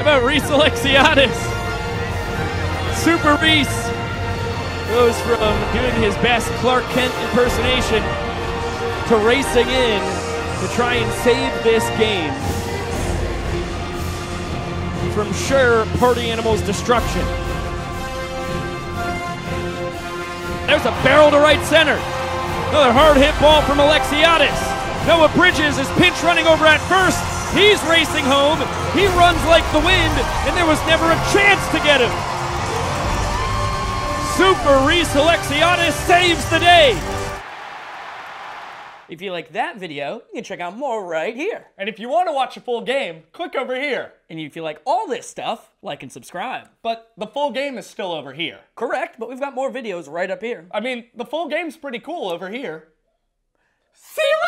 about Reese Alexiades? Super Reese goes from doing his best Clark Kent impersonation to racing in to try and save this game from sure party animals destruction. There's a barrel to right center. Another hard hit ball from Alexiades. Noah Bridges is pinch running over at first. He's racing home. He runs like the wind, and there was never a chance to get him. Super Reese Alexiades saves the day. If you like that video, you can check out more right here. And if you want to watch a full game, click over here. And if you like all this stuff, like and subscribe. But the full game is still over here. Correct, but we've got more videos right up here. I mean, the full game's pretty cool over here. See you